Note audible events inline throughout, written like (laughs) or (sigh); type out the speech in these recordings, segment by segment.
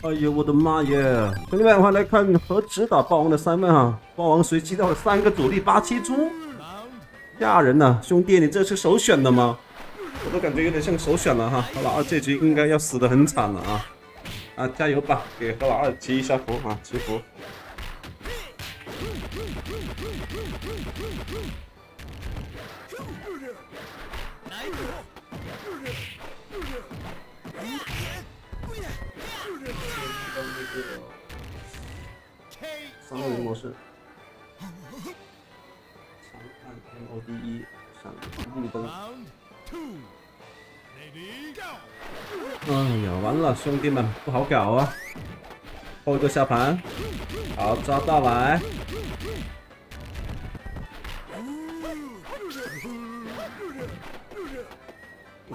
哎呦我的妈耶！兄弟们，欢迎来看何止打霸王的三万啊！霸王随机到了三个主力八七猪，吓人呐！兄弟，你这是首选的吗？我都感觉有点像首选了哈。何老二这局应该要死的很惨了啊！啊，加油吧，给何老二祈一下福啊，祈福。模式，长按 M O D E 闪绿灯。哎呀，完了，兄弟们不好搞啊！后一个下盘，好抓到来。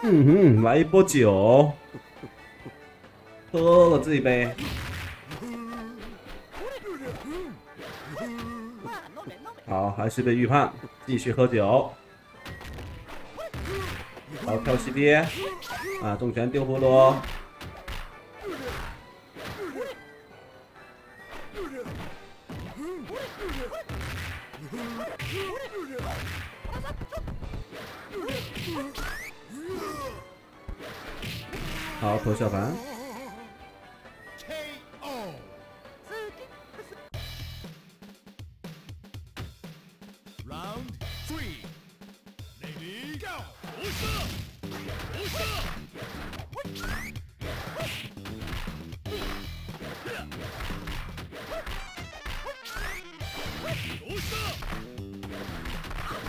嗯哼，来一波酒，喝了这一杯。好，还是被预判，继续喝酒。好，跳 C D，啊，重拳丢葫芦。好，投小凡。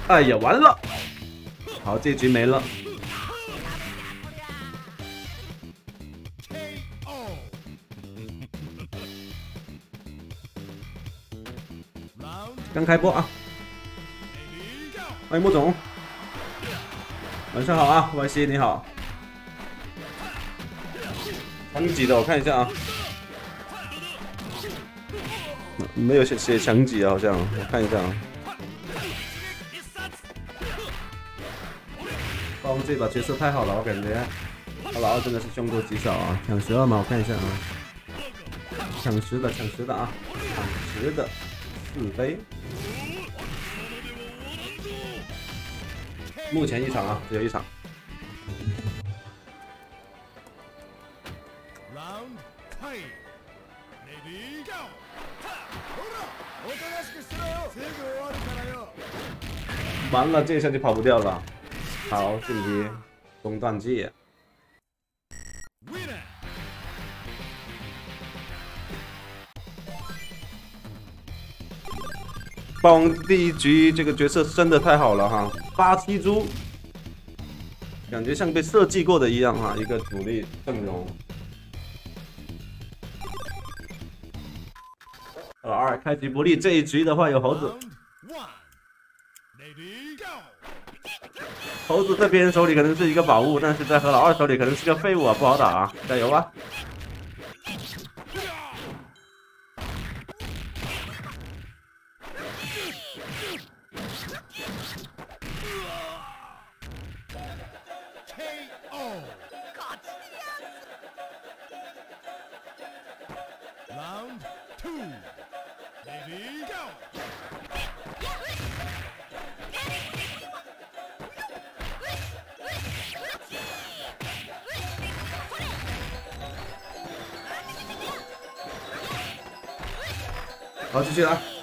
哎呀，完了！好，这局没了。(laughs) 刚开播啊！欢迎莫总，晚上好啊，Y C 你好。强几的，我看一下啊。没有写写强几啊，好像我看一下啊。包这把角色太好了，我感觉。他老二真的是凶多吉少啊！抢十二吗？我看一下啊。抢十的，抢十的啊！抢十的四飞。目前一场啊，只有一场。完了，这一下就跑不掉了。好，晋级中断技。霸王第一局这个角色真的太好了哈，八七猪，感觉像被设计过的一样哈，一个主力阵容。老二开局不利，这一局的话有猴子。猴子这边手里可能是一个宝物，但是在何老二手里可能是个废物啊，不好打啊！加油啊！好，继续来。已经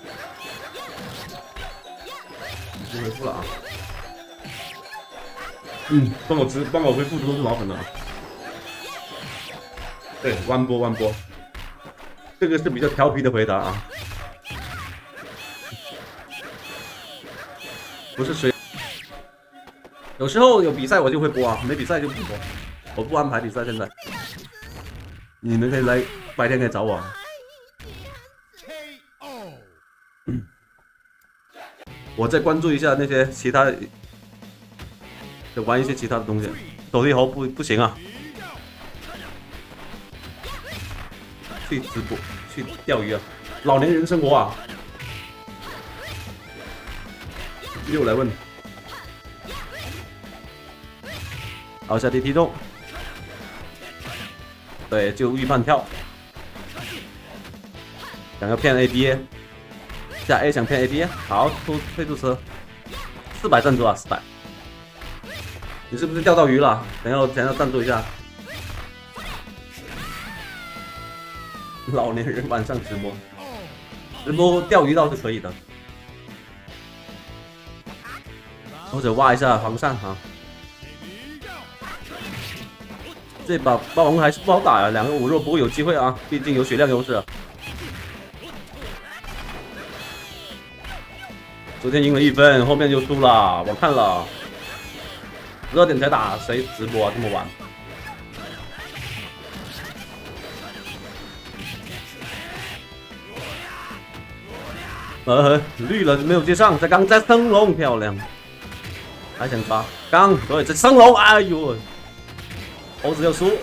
回复了啊。嗯，帮我直帮我回复都是老粉的。对，弯波弯波，这个是比较调皮的回答啊。不是谁，有时候有比赛我就会播啊，没比赛就不播。我不安排比赛，现在。你们可以来白天可以找我。我再关注一下那些其他，就玩一些其他的东西。斗地猴不不行啊，去直播去钓鱼啊，老年人生活啊。又来问，好下地踢中，对，就预判跳，想要骗 A B，下 A 想骗 A B，好出退出车，四百赞助啊，四百。你是不是钓到鱼了？想要等要赞助一下？(laughs) 老年人晚上直播，直播钓鱼倒是可以的，或者挖一下黄鳝哈。这把霸王还是不好打呀，两个五肉不会有机会啊，毕竟有血量优势。昨天赢了一分，后面就输了，我看了。十二点才打，谁直播啊？这么晚？呃，绿了没有接上，在刚在升龙，漂亮，还想抓刚，对，在升龙，哎呦，猴子要输，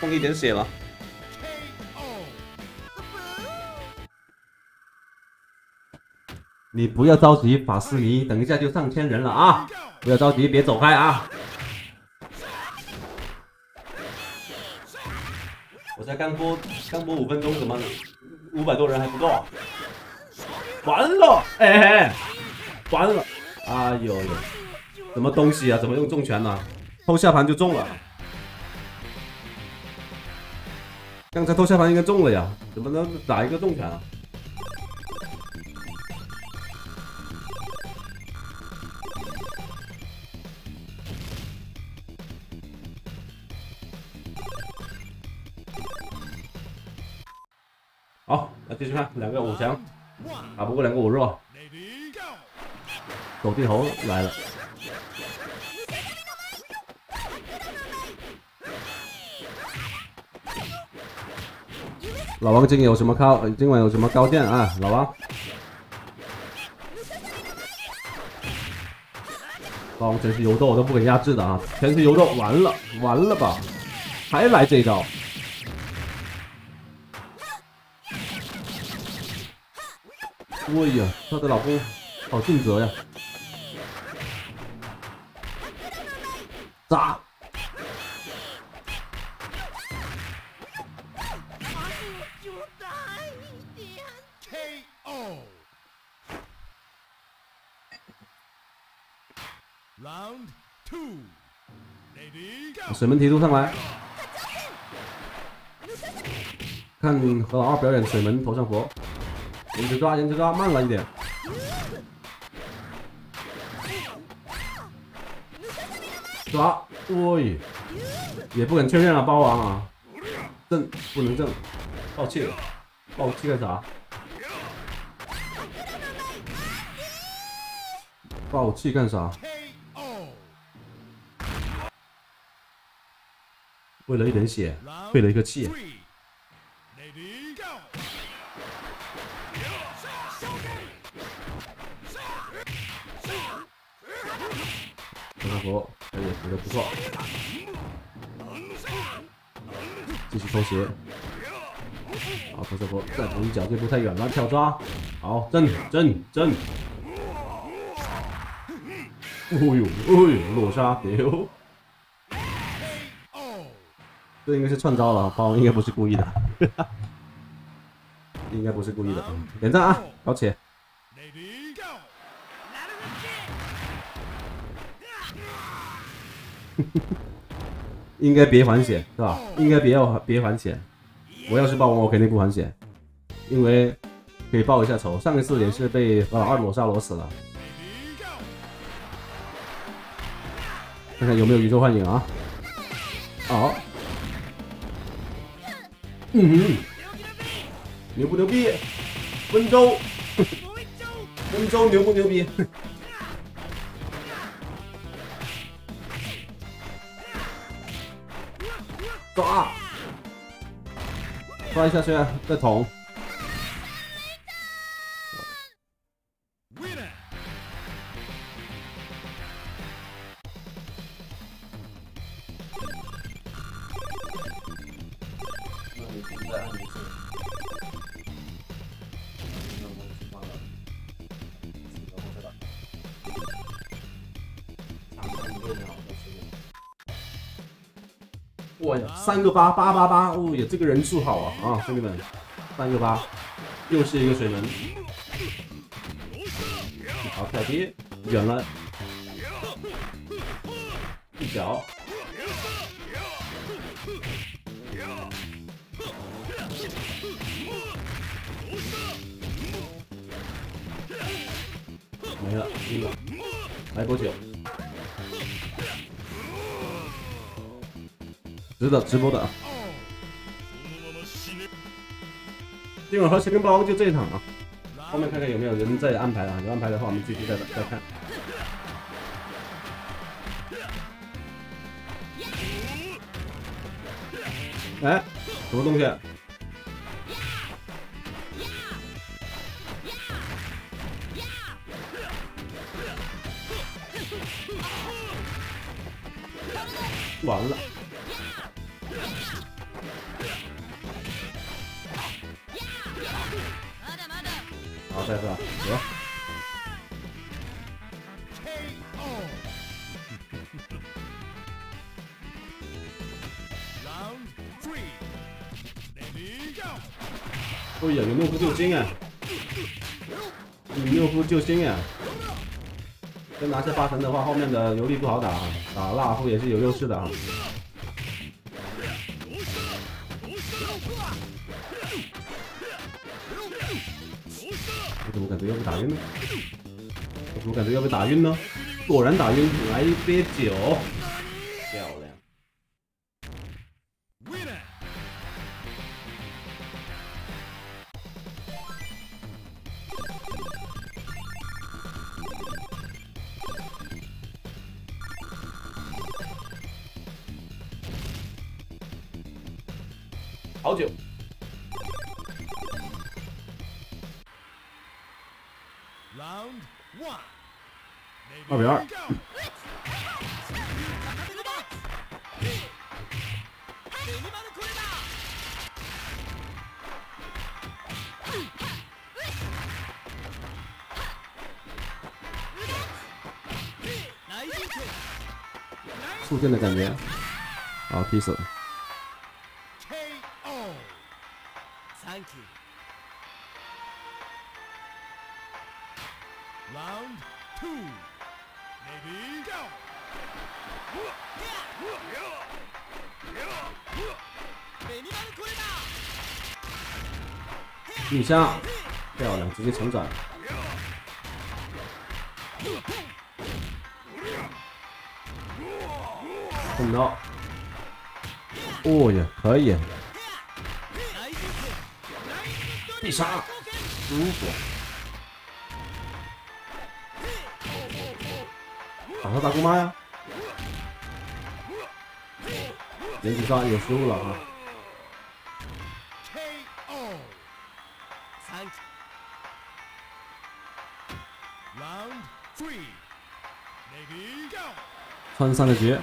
碰一点血了。你不要着急，法师尼，等一下就上千人了啊！不要着急，别走开啊！我才刚播，刚播五分钟，怎么五百多人还不够？完了，哎，完了！哎呦呦，什么东西啊？怎么用重拳呢？偷下盘就中了。刚才偷下盘应该中了呀，怎么能打一个重拳啊？好，来继续看，两个五强，打不过两个五弱，走地头来了。老王今有什么高？今晚有什么高见啊？老王，老王全是油豆，都不给压制的啊！全是油豆，完了，完了吧？还来这一招？哎呀，他的老公好尽责呀！砸。水门提出上来，看何老二表演水门头上佛。延迟抓，延迟抓，慢了一点。抓，喂，也不肯确认了，包王啊，正不能正，爆气了，爆气干啥？爆气干啥？为了一点血，废了一个气。活，可以，补的不错。继续偷鞋。好，投射佛再补一脚，这波太远了，跳抓。好，震震震。哦呦哦呦，落沙丢。这应该是串招了，包应该不是故意的。(laughs) 应该不是故意的。点赞啊，高铁。(laughs) 应该别还血是吧？应该别要别还血。我要是报王，我肯定不还血，因为可以报一下仇。上一次也是被何老二裸杀裸死了。看看有没有宇宙幻影啊？好。嗯，牛不牛逼？温州，温州牛不牛逼？抓一下先，再捅。八八八八，哦呀，这个人数好啊啊，兄弟们，三个八，又是一个水门。好，跳跌，远了，一脚。没了，晕了，来波九，值得直播的。今晚和麒麟霸王就这一场啊，后面看看有没有人在安排啊，有安排的话我们继续再再看。哎，什么东西？完了！的话，后面的游历不好打啊！打拉夫也是有优势的啊！我怎么感觉要被打晕呢？我怎么感觉要被打晕呢？果然打晕，来一杯酒，触电的感觉，好踢死了。逆向，漂亮，直接成转。碰到，哦呀，可以。必杀，舒服。打他大姑妈呀！连击杀有失误了啊！穿三的绝，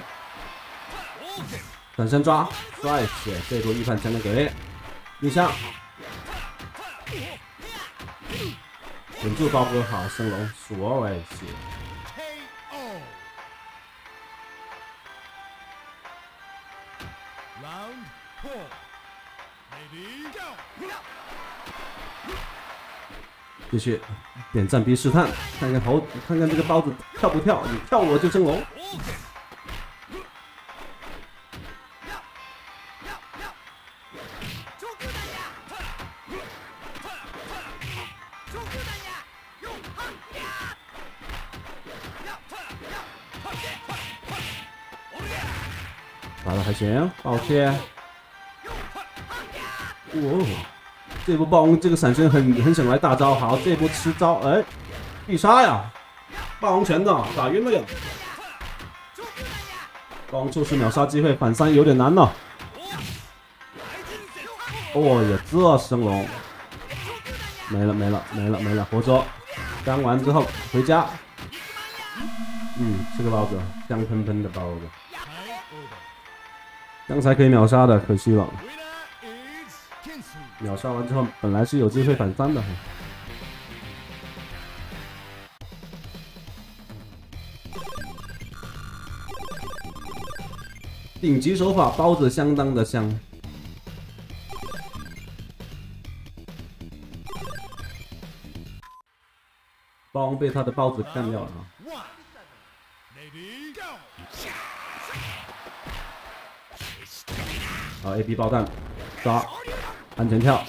转身抓，帅气！这波预判才能给力逆向，稳住包哥，好，升龙，帅气！继续点赞逼试探，看看头，看看这个包子跳不跳？你跳我就升龙。还行，抱歉。哦。这波霸王这个闪现很很想来大招，好，这波吃招，哎，必杀呀！霸王拳的打晕了呀！霸王错失秒杀机会，反三有点难了。哦呀，这升龙没了没了没了没了，活捉，干完之后回家。嗯，吃个包子，香喷喷的包子。刚才可以秒杀的，可惜了。秒杀完之后，本来是有机会反翻的。顶级手法，包子相当的香。包王被他的包子干掉了。好，A B 爆弹，抓，安全跳，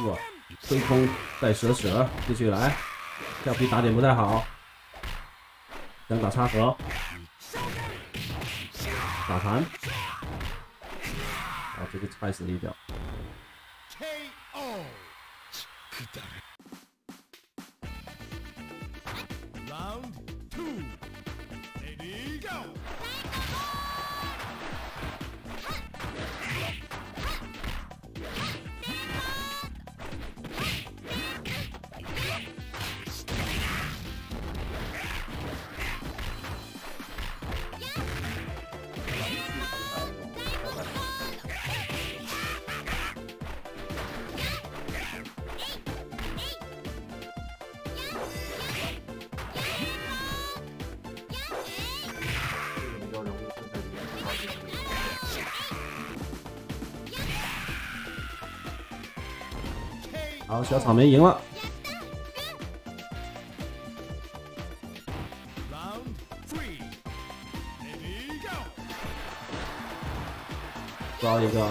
哇，飞空带蛇蛇，继续来，跳皮打点不太好，想打插河，打残，啊，这个踹死了一脚。好，小草莓赢了。抓一个，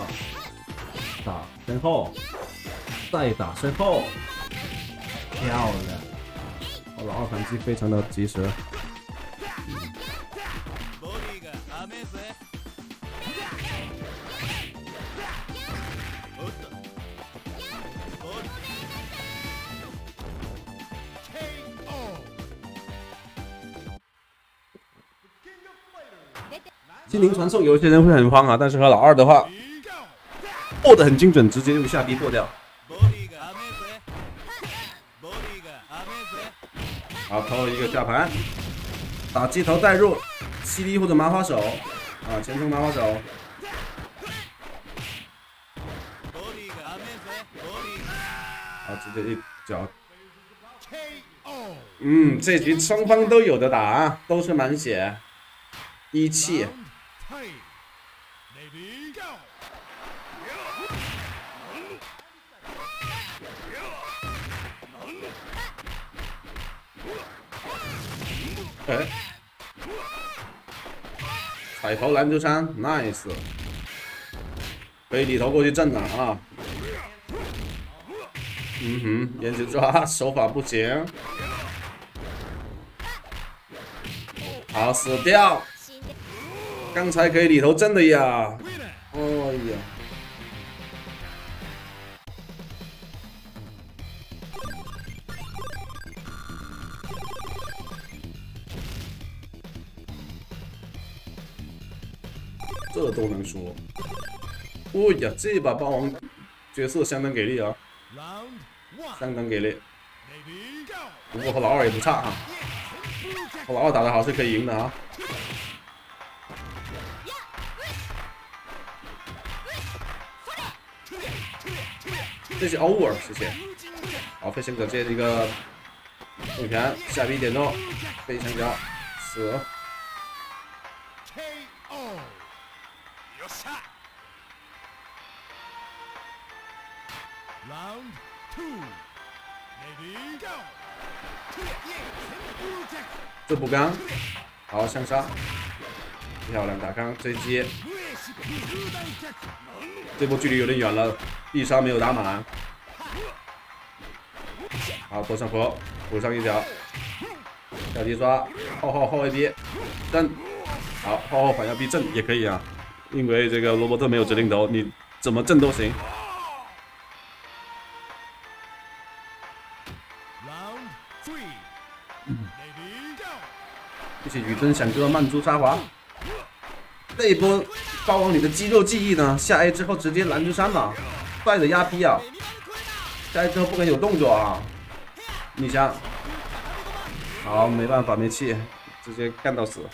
打身后，再打身后，漂亮！我的二反击非常的及时。灵传送，有些人会很慌啊，但是和老二的话，握的很精准，直接用下逼剁掉。好，偷一个下盘，打鸡头带入，CD 或者麻花手，啊，前冲麻花手。好，直接一脚。嗯，这局双方都有的打啊，都是满血，一气。哎，彩头篮球衫，nice，可以里头过去震了啊。嗯哼，延迟抓手法不行，好死掉。刚才可以里头震的呀！哎呀，这都能说。哎呀，这把霸王角色相当给力啊，相当给力。不过和老二也不差啊，和老二打的好是可以赢的啊。这是 over，谢谢。好，飞行者接一个重拳，下臂点中，飞行者死。下。Round two, ready go. 这补刚，好向杀，漂亮打刚追击，这波距离有点远了，必杀没有打满，好补上坡补上一脚，下底抓，后后后 A B 正，好后后反向逼正也可以啊，因为这个罗伯特没有指令头，你怎么震都行。谢谢雨珍想哥曼珠沙华，这一波。霸王你的肌肉记忆呢？下 A 之后直接拦住山了，帅的压逼啊！下 A 之后不敢有动作啊！逆向，好，没办法，没气，直接干到死。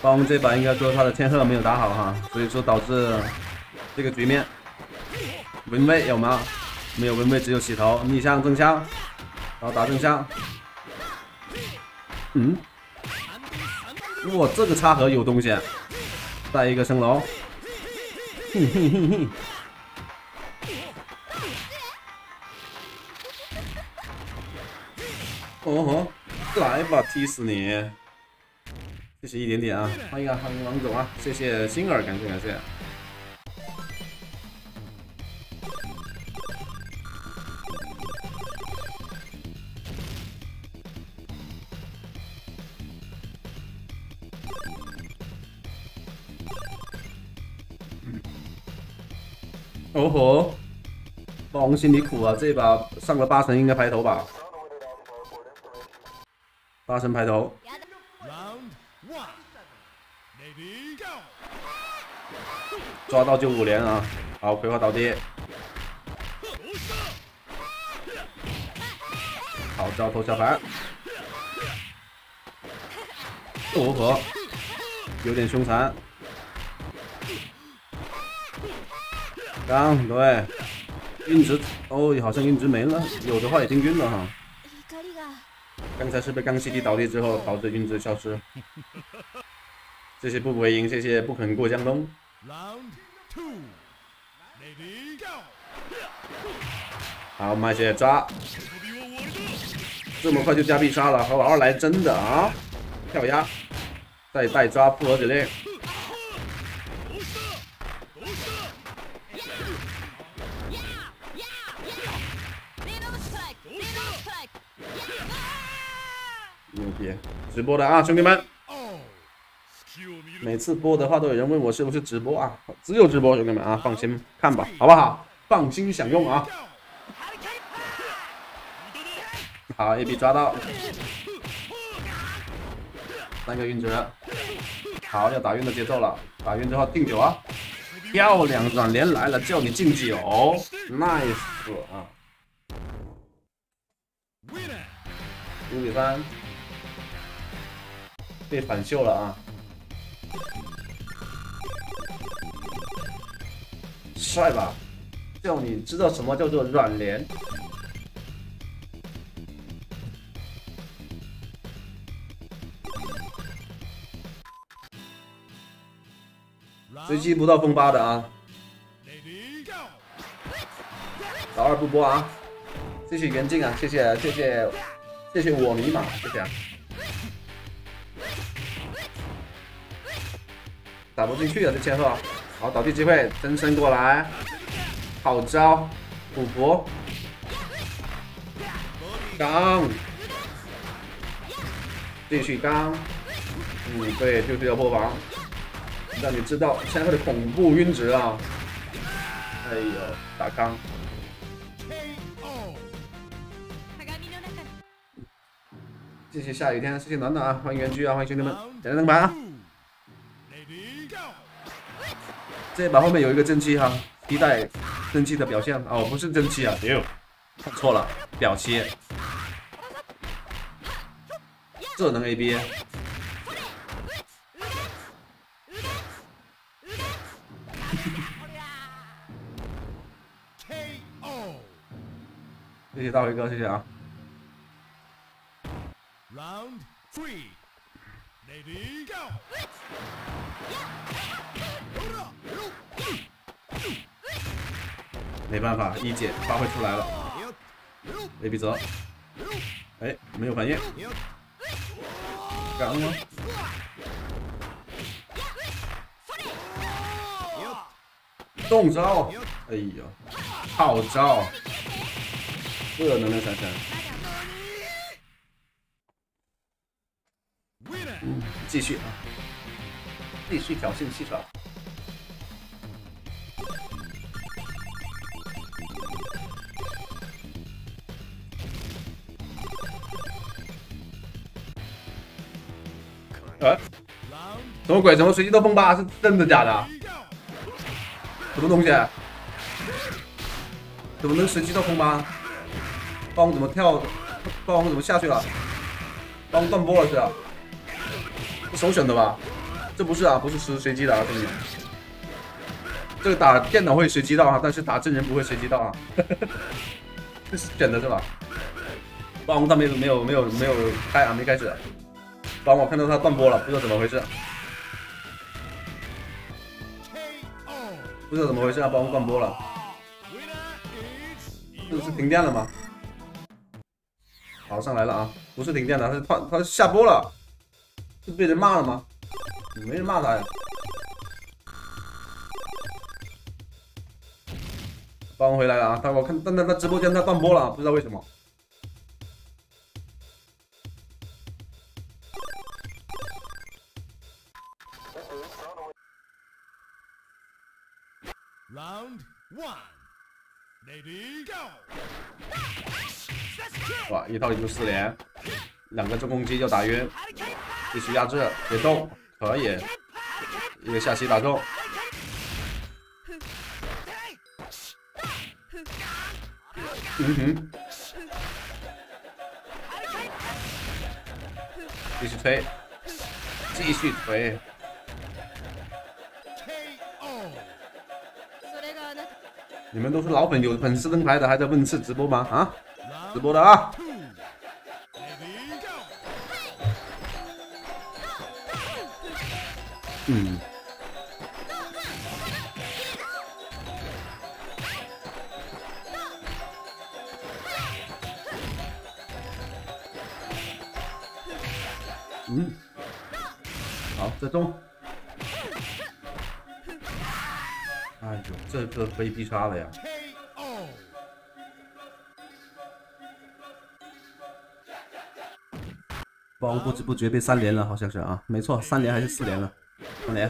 帮我们这把应该说他的天鹤没有打好哈，所以说导致。这个局面，文位有吗？没有文位，只有洗头。逆向正向，然后打正向。嗯，哇，这个插盒有东西，带一个升龙。哼哼哼哼。哦吼，来吧，踢死你！谢谢一点点啊，欢迎啊，欢迎王总啊，谢谢星儿，感谢感谢。哦吼，霸王心里苦啊，这把上了八层应该排头吧？八神排头。抓到就五连啊！好，葵花倒地。好招头下盘。哦呵，有点凶残。刚对，晕值哦，好像晕值没了，有的话已经晕了哈。刚才是被刚 CD 倒地之后导致晕值消失。谢谢步步为营，谢谢不肯过江东。好，慢些抓，这么快就加必杀了，和老二来真的啊！跳压，再带抓复合指令。直播的啊，兄弟们。每次播的话都有人问我是不是直播啊？只有直播，兄弟们啊，放心看吧，好不好？放心享用啊！好，A B 抓到，三个晕值，好，要打晕的节奏了，打晕之后定九啊，漂亮，软连来了，叫你敬酒，nice 啊，五比三，被反秀了啊！帅吧，叫你知道什么叫做软连。随机不到风八的啊，老二不播啊，谢谢袁静啊，谢谢谢谢谢谢我迷茫，谢谢啊。打不进去啊，这千鹤。好，倒地机会，真身过来，好招，补符，刚，继续刚，嗯，对，就是要破防，让你知道千鹤的恐怖晕值啊！哎呦，打刚，谢谢下雨天，谢谢暖暖啊，欢迎元居啊，欢迎兄弟们，点亮灯牌啊！这把后面有一个蒸汽哈，一代蒸汽的表现哦，不是蒸汽啊，丢，看错了，表切，这能 A B？谢谢大辉哥，谢谢啊。Round three, lady go. 没办法，一姐发挥出来了。雷比泽，哎，没有反应，刚吗？动招，哎呦，好招，这能量闪闪，嗯，继续啊，继续挑衅气场。哎，什么鬼？什么随机斗风八是真的假的？什么东西？怎么能随机斗风八？霸王怎么跳？霸王怎么下去了？霸王断波了是啊？首选的吧？这不是啊，不是随随机的啊，兄弟们。这个打电脑会随机到啊，但是打真人不会随机到啊。这 (laughs) 是选的是吧？霸王他没没有没有没有开啊，没开始。帮我看到他断波了，不知道怎么回事。不知道怎么回事啊，帮我断波了。这是停电了吗？好，上来了啊！不是停电了，他是他他下播了，是被人骂了吗？没人骂他呀。帮我回来了啊！他我看，但但他直播间他断播了，不知道为什么。Round one, ready go！哇，一套一就四连，两个重攻击就打晕，继续压制，别动，可以，一个下棋打中，嗯哼，继续推，继续推。你们都是老粉，有粉丝灯牌的还在问是直播吗？啊，直播的啊！嗯。嗯。好，再中。哎呦，这个可以必杀了呀！包不知不觉被三连了，好像是啊，没错，三连还是四连了，三连。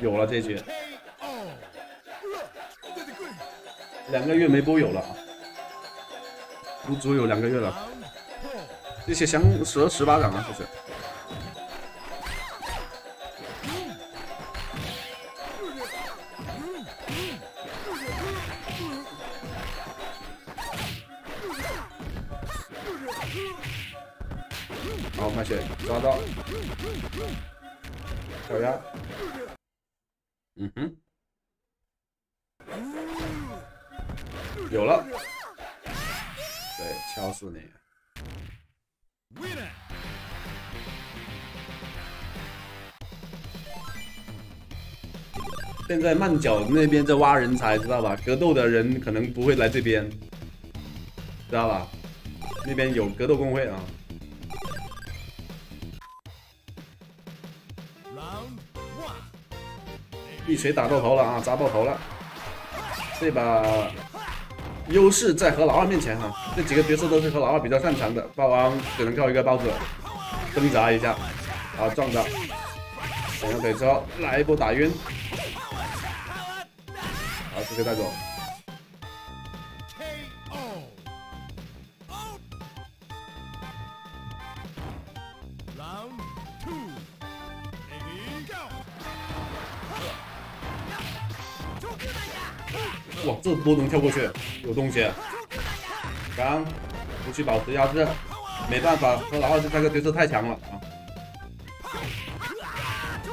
有了这局，两个月没播有了，足足有两个月了。这些香蛇十八掌啊，这是。好，慢血抓到，小鸭。死你！现在慢脚那边在挖人才，知道吧？格斗的人可能不会来这边，知道吧？那边有格斗公会啊。一锤打到头了啊，砸爆头了！这把优势在和老二面前哈，这几个角色都是和老二比较擅长的。霸王只能靠一个包子挣扎一下，好撞到，两个腿之后来一波打晕，好直接带走。这波能跳过去，有东西。刚，不去保持压制，没办法，和老二这三个角色太强了啊。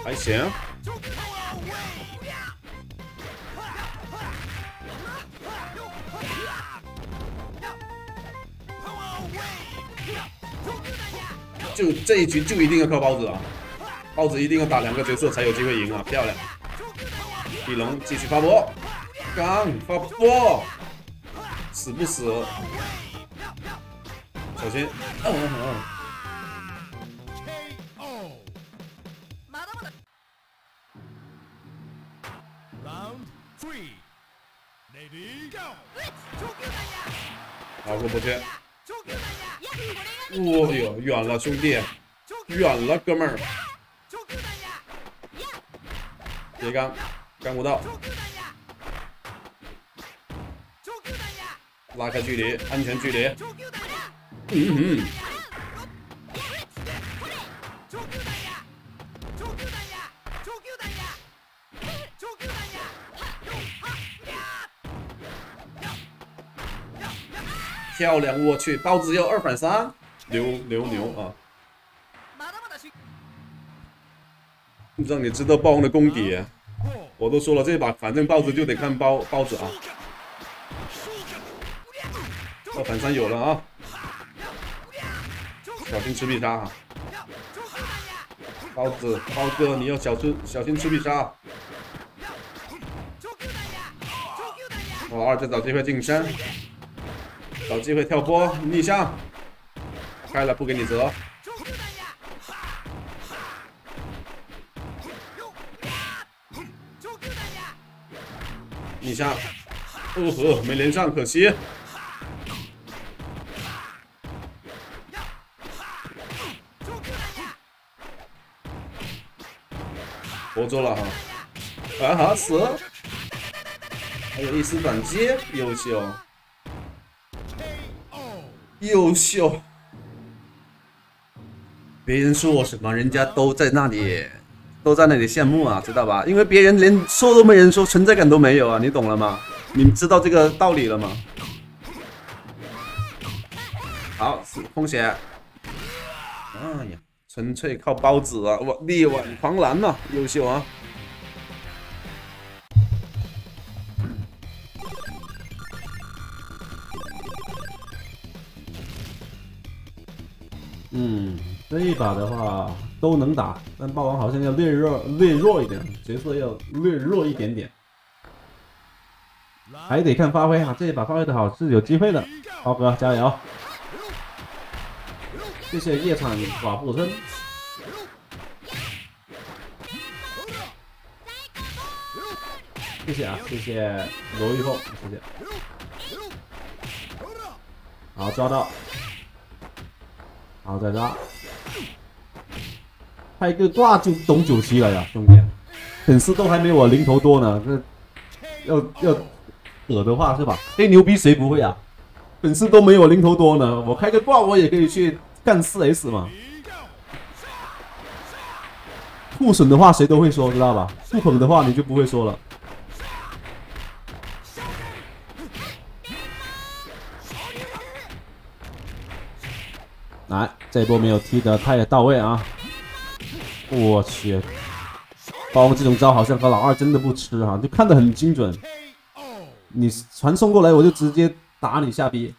还行。就这一局就一定要靠包子啊！包子一定要打两个角色才有机会赢啊！漂亮。地龙继续发波。刚发波，死不死？小心！嗯嗯嗯。好，过不去。哦呦，远了，兄弟，远了，哥们儿。别刚，干不到。拉开距离，安全距离。嗯哼。漂亮！我去，包子要二反三，牛牛牛啊！让你知道包王的功底。我都说了，这把反正包子就得看包包子啊。反三有了啊！小心吃必杀啊！包子包哥，你要小心小心吃必杀。老二在找机会近身，找机会跳波逆向，开了不给你折。逆向，哦呵，没连上，可惜。活捉了哈，啊哈死。还有一丝反击，优秀，优秀。别人说我什么，人家都在那里，都在那里羡慕啊，知道吧？因为别人连说都没人说，存在感都没有啊，你懂了吗？你们知道这个道理了吗？好，风险。哎呀，纯粹靠包子啊！我力挽狂澜呐，优秀啊！嗯，这一把的话都能打，但霸王好像要略弱略弱一点，角色要略弱一点点，还得看发挥啊！这一把发挥的好是有机会的，包哥加油！谢谢夜场寡妇村，谢谢啊，谢谢罗玉凤，谢谢，好抓到。好，在这，开个挂就懂九七了呀，兄弟，粉丝都还没我零头多呢，这要要扯的话是吧？这牛逼谁不会啊？粉丝都没我零头多呢，我开个挂我也可以去干四 S 嘛。不损的话谁都会说，知道吧？不捧的话你就不会说了。来，这波没有踢得太到位啊！我去，包这种招好像和老二真的不吃哈，就看得很精准。你传送过来，我就直接打你下逼。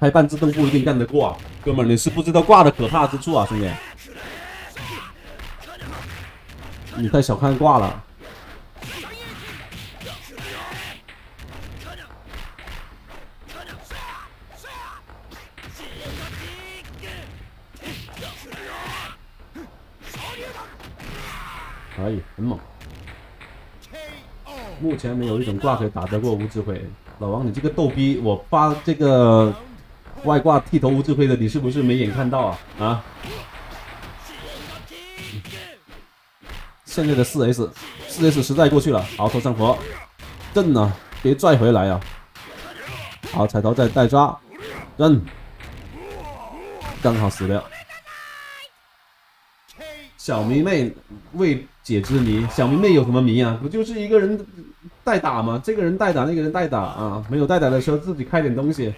开半自动不一定干得过，啊哥们，你是不知道挂的可怕之处啊，兄弟！你太小看挂了。可以，很猛。目前没有一种挂可以打得过吴智慧。老王，你这个逗逼，我发这个。外挂剃头无智慧的，你是不是没眼看到啊？啊！现在的四 S，四 S 时代过去了。好，头上佛，震啊！别拽回来啊！好，彩头再带抓，震，刚好死掉。小迷妹未解之谜，小迷妹有什么谜啊？不就是一个人代打吗？这个人代打，那个人代打啊！没有代打的时候，自己开点东西。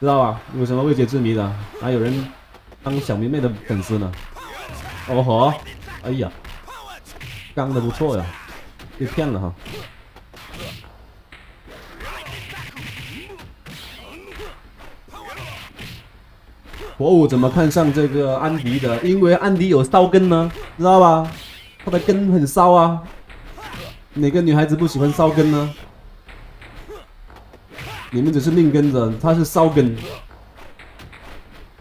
知道吧？有什么未解之谜的？还有人当小迷妹的粉丝呢？哦吼！哎呀，刚的不错呀，被骗了哈！火舞怎么看上这个安迪的？因为安迪有骚根呢，知道吧？他的根很骚啊！哪个女孩子不喜欢骚根呢？你们只是命根子，他是骚根。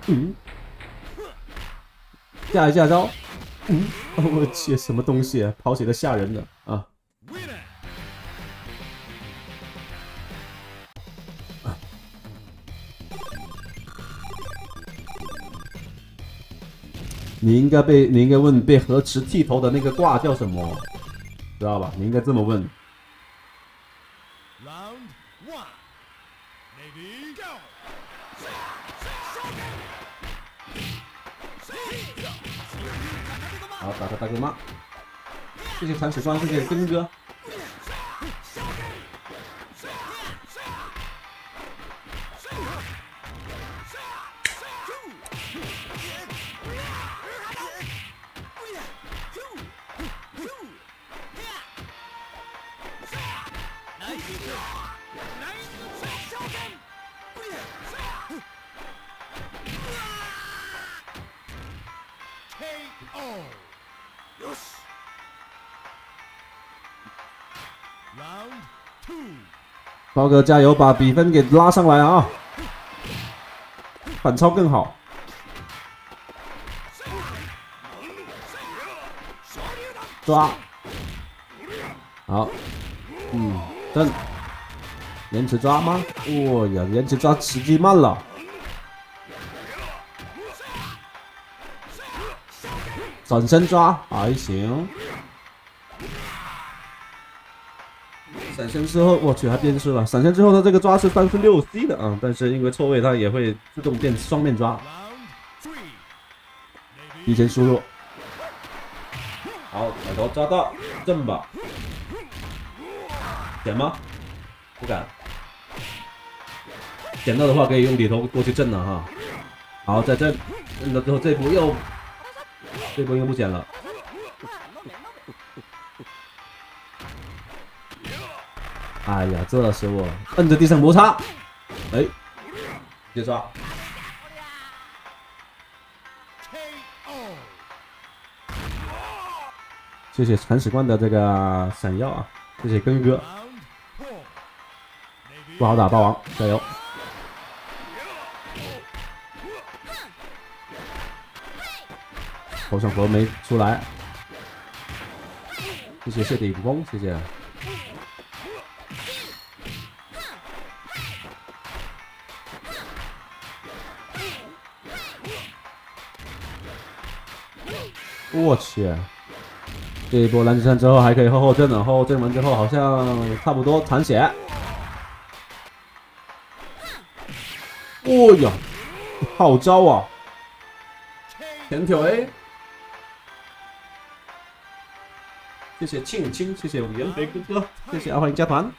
嗯，下一下招。嗯，我去，什么东西啊？跑起来吓人的啊！你应该被，你应该问被河池剃头的那个挂叫什么，知道吧？你应该这么问。打他大哥妈？谢谢铲屎官，谢谢根哥。包哥加油，把比分给拉上来啊！反超更好。抓，好，嗯，正，延迟抓吗？哦呀，延迟抓时机慢了。转身抓还行。闪现之后，我去还变势了。闪现之后，他这个抓是三十六 C 的啊，但是因为错位，它也会自动变双面抓。提前输入，好，奶头抓到，正吧？点吗？不敢。点到的话，可以用里头过去震了哈。好，在震，震了之后，这波又，这波又不捡了。哎呀，这是我摁着地上摩擦，哎，接抓，谢谢铲屎官的这个闪耀啊，谢谢根哥，不好打霸王，加油，头上佛没出来，谢谢谢顶峰，谢谢。我去，这一波蓝之山之后还可以后后震了，后后震完之后好像差不多残血。哦呀，好招啊！前腿，谢谢庆庆，谢谢我们元肥哥哥，谢谢阿欢迎加团。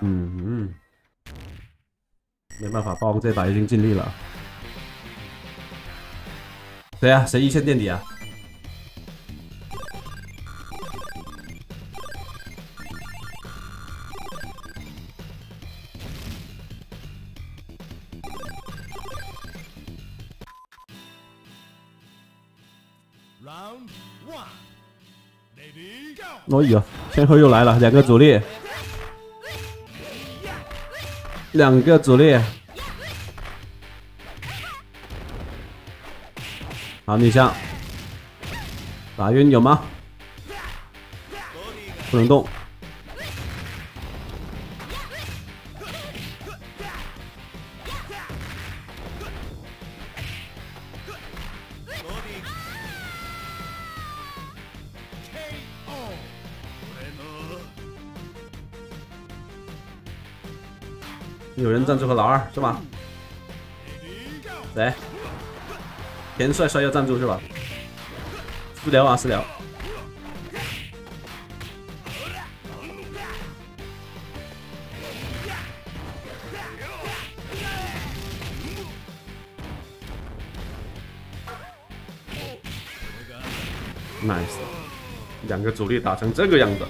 嗯嗯，没办法，霸王这把已经尽力了。谁啊？谁一线垫底啊？Round one！哎呀，天后又来了，两个主力。两个主力，好逆向，打晕有吗？不能动。有人赞助个老二是吧？谁？田帅帅要赞助是吧？私聊啊私聊。Nice，两个主力打成这个样子。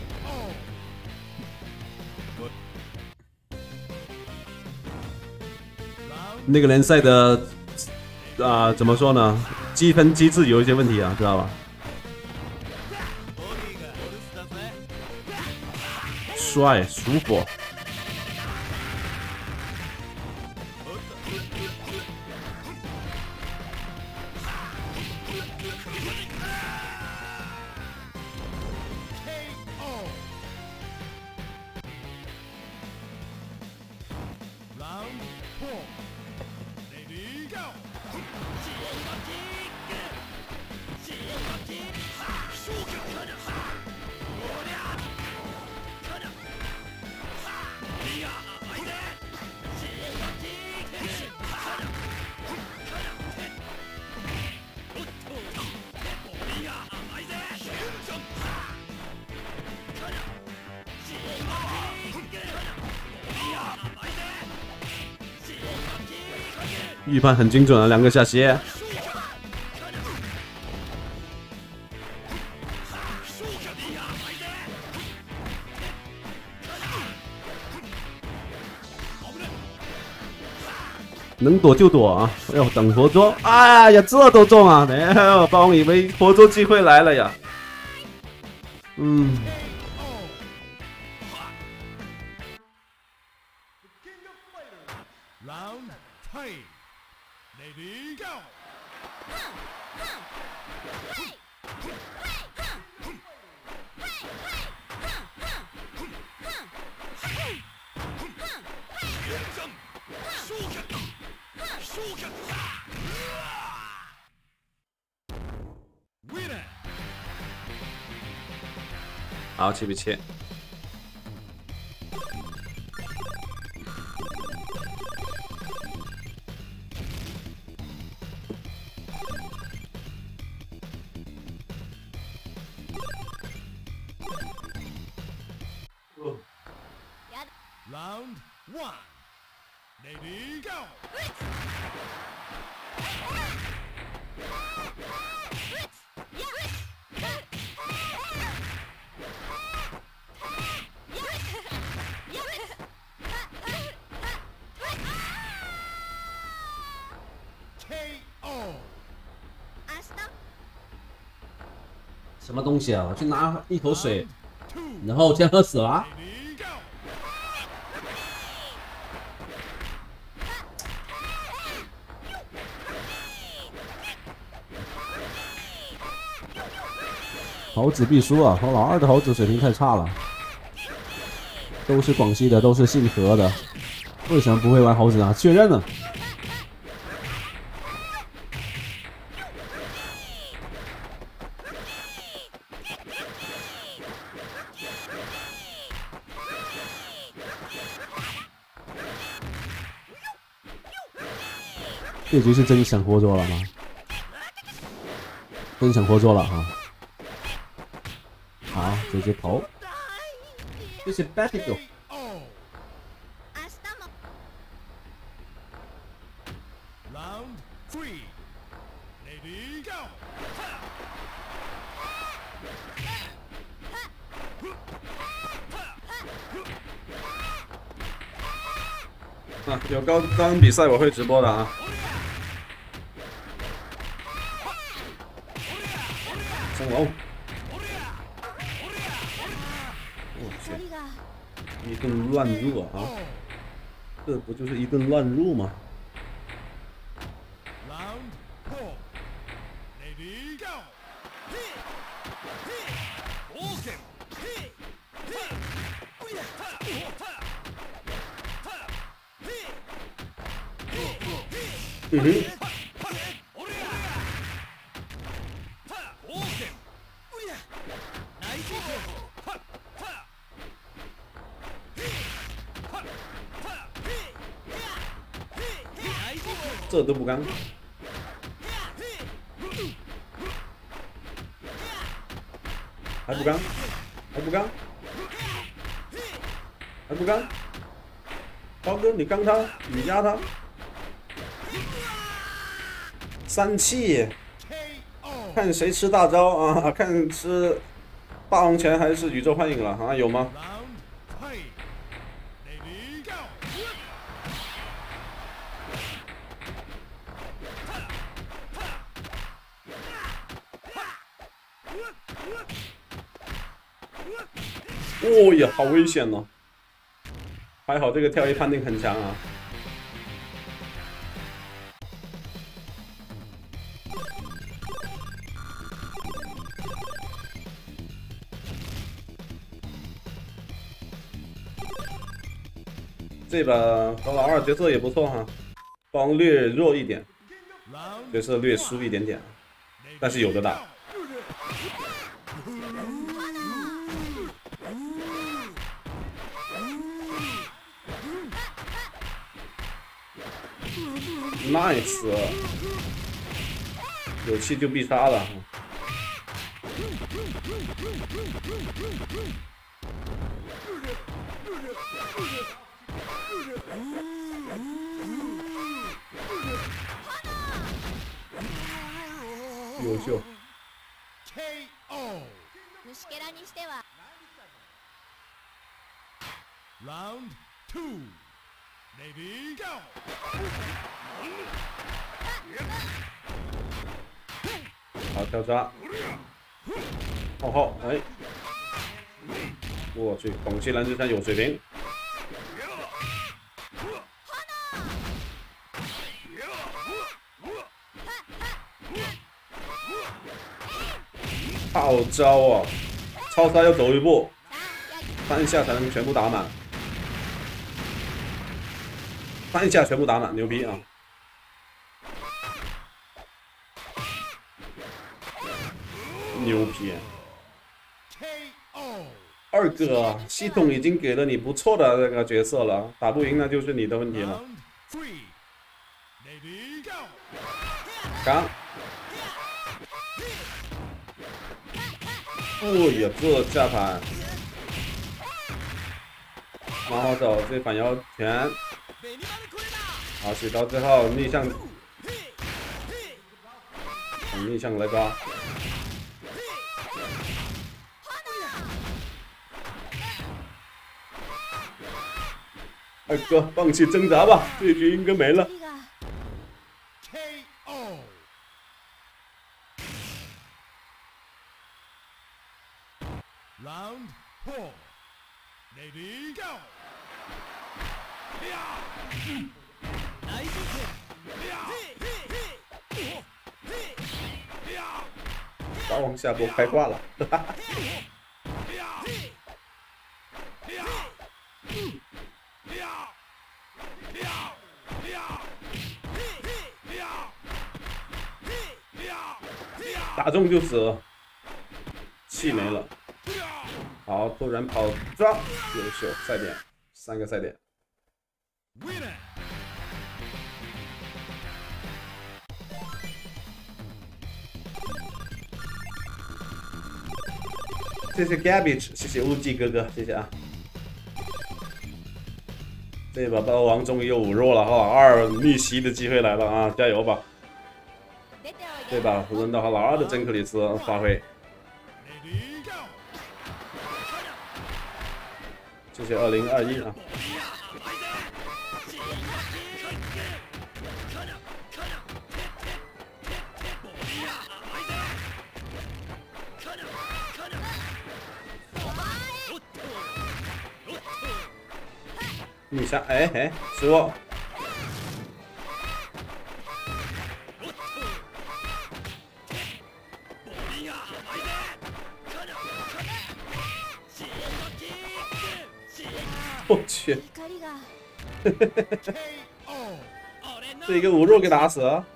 那个联赛的啊，怎么说呢？积分机制有一些问题啊，知道吧？帅，舒服。预判很精准啊，两个下斜。能躲就躲啊！要等活捉。哎呀，这都中啊！哎呀，霸王以为活捉机会来了呀。嗯。切不切？东西啊！去拿一口水，然后先喝死了。猴子必输啊！我老二的猴子水平太差了，都是广西的，都是姓何的，为什么不会玩猴子啊？确认了。这局是真想活捉了吗？真想活捉了哈！好，直接投。这是 battle。啊，有高端比赛我会直播的啊。乱入啊！这不就是一顿乱入吗？嗯哼。这都不干，还不刚，还不刚，还不刚。包哥你刚他，你压他，三气，看谁吃大招啊？(laughs) 看吃霸王拳还是宇宙幻影了啊？有吗？哦呀，好危险哦！还好这个跳跃判定很强啊。这把和老二角色也不错哈，帮略弱一点，角色略输一点点，但是有的打。Nice，有气就必杀了。优秀。Round two, 好跳抓，哦吼，哎，我去，广西篮球山有水平。好招啊！超杀要走一步，三下才能全部打满，三下全部打满，牛逼啊！牛逼！二哥，系统已经给了你不错的那个角色了，打不赢那就是你的问题了。刚，哦呀，这下盘，蛮好走，这反腰拳，好，起刀之后逆向，逆向来抓。二哥，放弃挣扎吧，这局应该没了。下播开挂了，哈哈。打中就死，气没了。好，突然跑抓，优秀，赛点，三个赛点。谢谢 Gabbage，谢谢乌鸡哥哥，谢谢啊。这把刀王终于又五弱了哈，二逆袭的机会来了啊，加油吧！对吧？轮到老二的真克里斯发挥。谢谢二零二一啊！下，哎哎，师傅。我去，这一个五肉给打死了。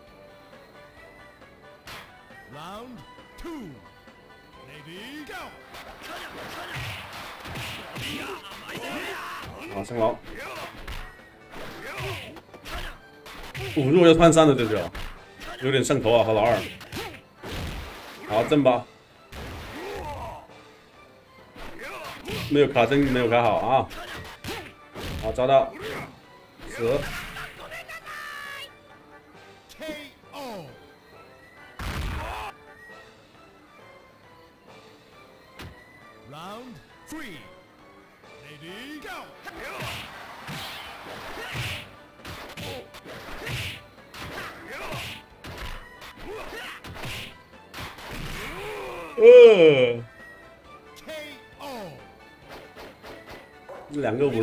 好，(laughs) 升龙。五路要穿三的这是，有点上头啊，和老二。好，正吧。没有卡针，没有卡好啊。好，抓到，死。呃，两个五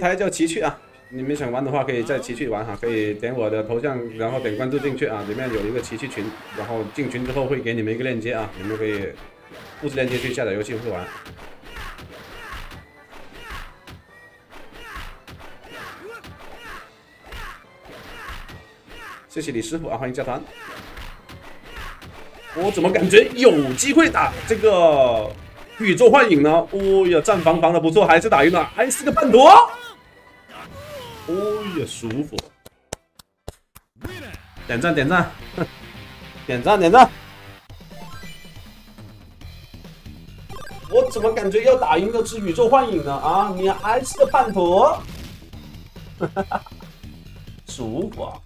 台叫奇趣啊，你们想玩的话，可以在奇趣玩哈，可以点我的头像，然后点关注进去啊，里面有一个奇趣群，然后进群之后会给你们一个链接啊，你们可以复制链接去下载游戏会玩。谢谢李师傅啊，欢迎加团。我怎么感觉有机会打这个宇宙幻影呢？哦呀，战防防的不错，还是打赢了，还是个叛徒。哦呀，舒服！点赞点赞，点赞 (laughs) 点赞！我怎么感觉要打赢这只宇宙幻影呢？啊，你还是个叛徒！哈哈哈，舒服啊！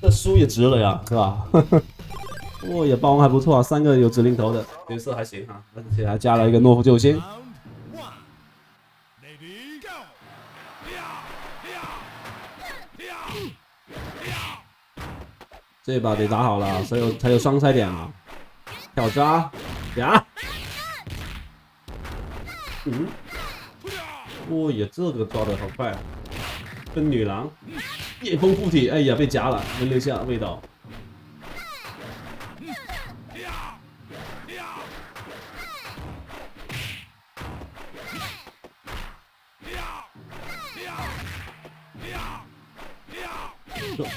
这输也值了呀，是吧？(laughs) 哦，也霸王还不错啊，三个有指令头的角色还行啊，而且还加了一个懦夫救星。这把得打好了，才有才有双赛点啊！跳抓呀！嗯，哦呀，这个抓的好快啊！跟女郎。夜风附体，哎呀，被夹了，没留下味道。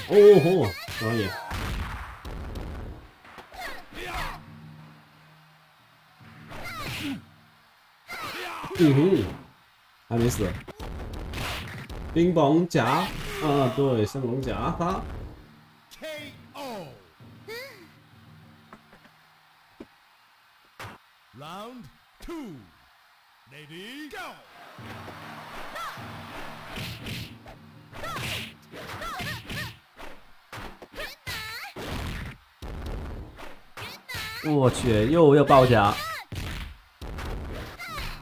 哦吼，可以。嗯哼，还没死。冰棒夹。啊，对，升龙甲哈。KO。Round two, lady go. (laughs) 我去，又要爆甲，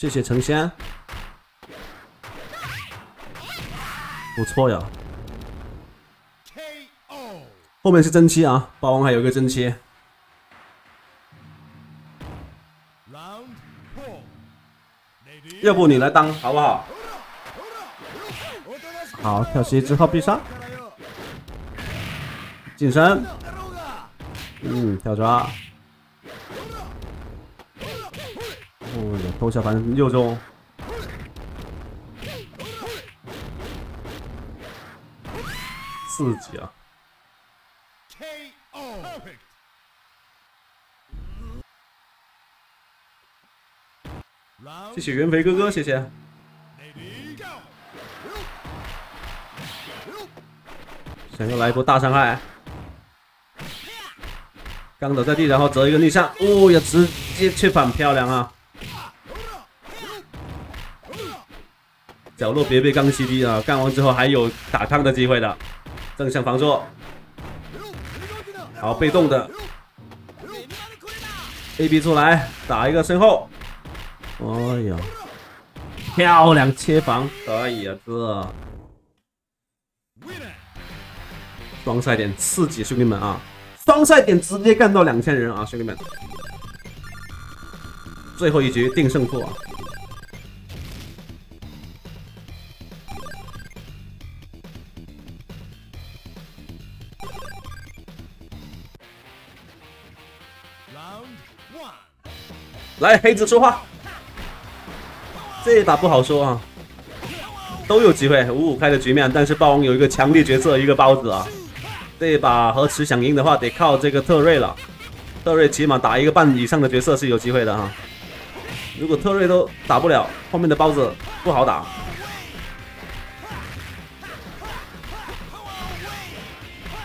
谢谢成仙，不错呀。后面是真七啊，霸王还有一个真七。要不你来当好不好？好，跳袭之后必杀，近身，嗯，跳抓。偷小凡六中，刺激啊！谢谢袁肥哥哥，谢谢。想要来一波大伤害，刚倒在地，然后折一个逆向，哦呀，直接切反，漂亮啊！角落别被刚 CD 啊！干完之后还有打汤的机会的，正向防住，好被动的，AB 出来打一个身后，哎呀，漂亮切防，可以啊，这。双赛点刺激兄弟们啊！双赛点直接干到两千人啊，兄弟们，最后一局定胜负啊！来，黑子说话。这一把不好说啊，都有机会五五开的局面，但是霸王有一个强力角色，一个包子啊。这一把和池想赢的话，得靠这个特瑞了。特瑞起码打一个半以上的角色是有机会的哈。如果特瑞都打不了，后面的包子不好打。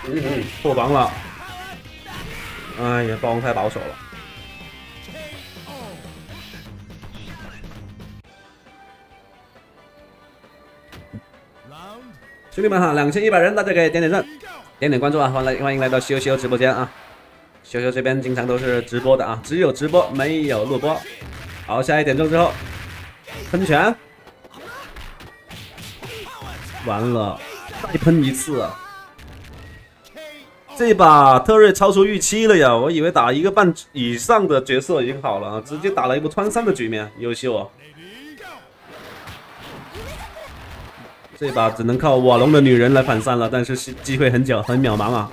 嗯，破防了。哎呀，霸王太保守了。兄弟们哈，两千一百人，大家给点点赞，点点关注啊！欢迎欢迎来到羞羞直播间啊！羞羞这边经常都是直播的啊，只有直播没有录播。好，下一点钟之后，喷泉，完了，再喷一次。这把特瑞超出预期了呀！我以为打一个半以上的角色已经好了，直接打了一波穿三的局面，优秀啊！这把只能靠瓦隆的女人来反杀了，但是机会很小，很渺茫啊！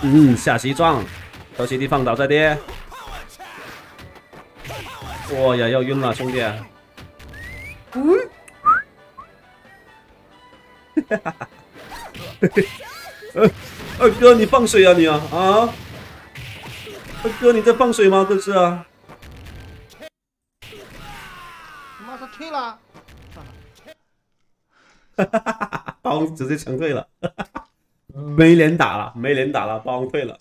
嗯，下棋撞，偷袭地放倒再跌。哇呀，要晕了，兄弟！嗯，哈哈哈！呃，二哥，你放水啊你啊啊！二哥，你在放水吗？这是啊！妈说 (laughs) 退了。哈哈哈哈哈！包直接全退了，没脸打了，没脸打了，包退了。